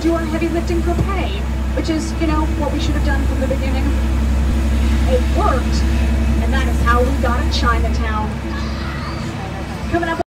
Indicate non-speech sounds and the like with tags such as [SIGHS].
do our heavy lifting for pay, which is, you know, what we should have done from the beginning. It worked, and that is how we got a Chinatown. [SIGHS] Coming up.